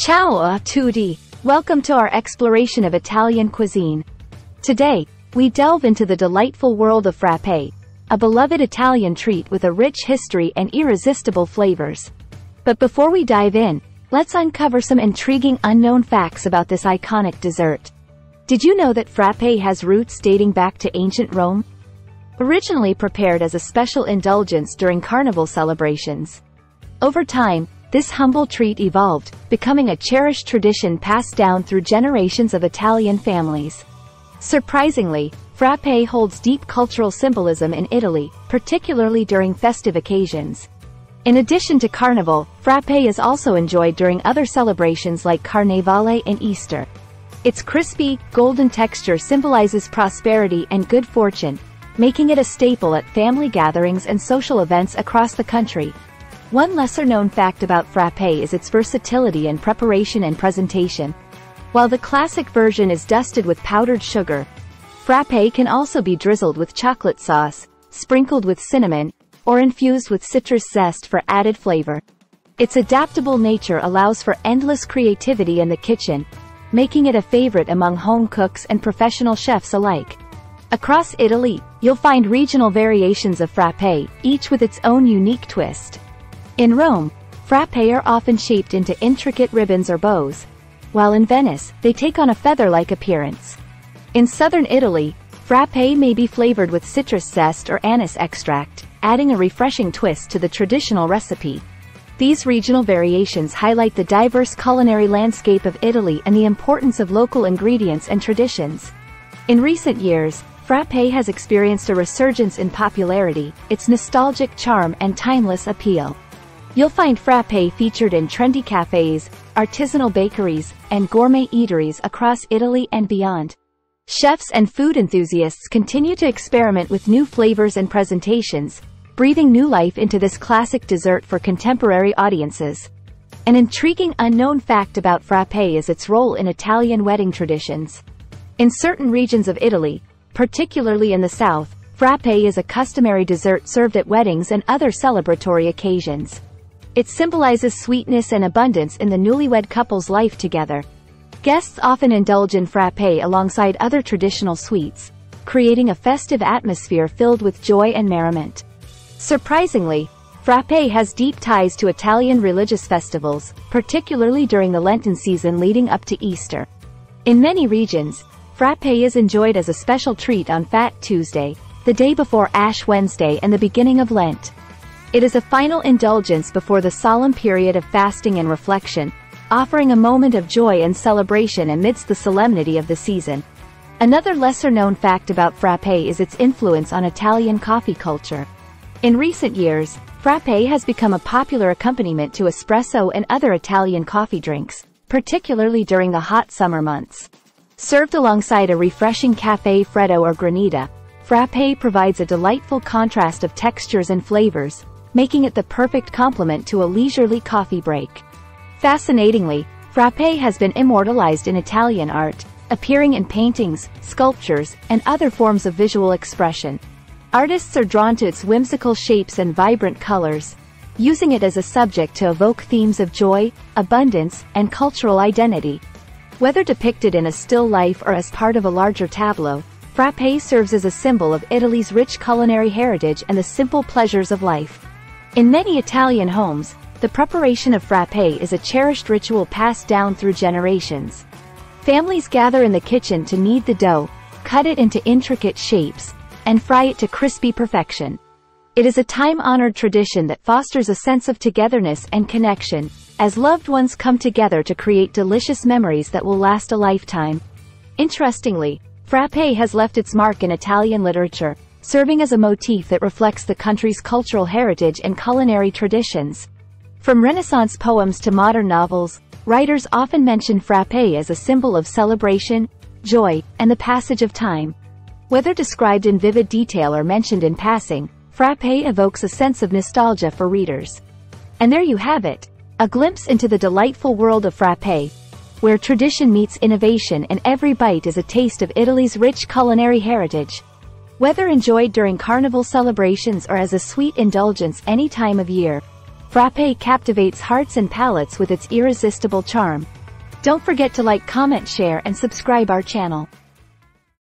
Ciao a tutti! Welcome to our exploration of Italian cuisine. Today, we delve into the delightful world of frappe, a beloved Italian treat with a rich history and irresistible flavors. But before we dive in, let's uncover some intriguing unknown facts about this iconic dessert. Did you know that frappe has roots dating back to ancient Rome? Originally prepared as a special indulgence during carnival celebrations. Over time, this humble treat evolved, becoming a cherished tradition passed down through generations of Italian families. Surprisingly, frappe holds deep cultural symbolism in Italy, particularly during festive occasions. In addition to Carnival, frappe is also enjoyed during other celebrations like Carnevale and Easter. Its crispy, golden texture symbolizes prosperity and good fortune, making it a staple at family gatherings and social events across the country. One lesser-known fact about frappe is its versatility in preparation and presentation. While the classic version is dusted with powdered sugar, frappe can also be drizzled with chocolate sauce, sprinkled with cinnamon, or infused with citrus zest for added flavor. Its adaptable nature allows for endless creativity in the kitchen, making it a favorite among home cooks and professional chefs alike. Across Italy, you'll find regional variations of frappe, each with its own unique twist. In Rome, frappe are often shaped into intricate ribbons or bows, while in Venice, they take on a feather-like appearance. In southern Italy, frappe may be flavored with citrus zest or anise extract, adding a refreshing twist to the traditional recipe. These regional variations highlight the diverse culinary landscape of Italy and the importance of local ingredients and traditions. In recent years, Frappe has experienced a resurgence in popularity, its nostalgic charm and timeless appeal. You'll find frappe featured in trendy cafes, artisanal bakeries, and gourmet eateries across Italy and beyond. Chefs and food enthusiasts continue to experiment with new flavors and presentations, breathing new life into this classic dessert for contemporary audiences. An intriguing unknown fact about frappe is its role in Italian wedding traditions. In certain regions of Italy, particularly in the south, frappe is a customary dessert served at weddings and other celebratory occasions. It symbolizes sweetness and abundance in the newlywed couple's life together. Guests often indulge in frappe alongside other traditional sweets, creating a festive atmosphere filled with joy and merriment. Surprisingly, frappe has deep ties to Italian religious festivals, particularly during the Lenten season leading up to Easter. In many regions, Frappe is enjoyed as a special treat on Fat Tuesday, the day before Ash Wednesday and the beginning of Lent. It is a final indulgence before the solemn period of fasting and reflection, offering a moment of joy and celebration amidst the solemnity of the season. Another lesser-known fact about frappe is its influence on Italian coffee culture. In recent years, frappe has become a popular accompaniment to espresso and other Italian coffee drinks, particularly during the hot summer months. Served alongside a refreshing cafe freddo or granita, frappe provides a delightful contrast of textures and flavors, making it the perfect complement to a leisurely coffee break. Fascinatingly, frappe has been immortalized in Italian art, appearing in paintings, sculptures, and other forms of visual expression. Artists are drawn to its whimsical shapes and vibrant colors, using it as a subject to evoke themes of joy, abundance, and cultural identity. Whether depicted in a still life or as part of a larger tableau, frappe serves as a symbol of Italy's rich culinary heritage and the simple pleasures of life. In many Italian homes, the preparation of frappe is a cherished ritual passed down through generations. Families gather in the kitchen to knead the dough, cut it into intricate shapes, and fry it to crispy perfection. It is a time-honored tradition that fosters a sense of togetherness and connection, as loved ones come together to create delicious memories that will last a lifetime. Interestingly, frappe has left its mark in Italian literature, serving as a motif that reflects the country's cultural heritage and culinary traditions. From Renaissance poems to modern novels, writers often mention frappe as a symbol of celebration, joy, and the passage of time. Whether described in vivid detail or mentioned in passing, frappe evokes a sense of nostalgia for readers. And there you have it, a glimpse into the delightful world of frappe, where tradition meets innovation and every bite is a taste of Italy's rich culinary heritage. Whether enjoyed during carnival celebrations or as a sweet indulgence any time of year, Frappe captivates hearts and palates with its irresistible charm. Don't forget to like comment share and subscribe our channel.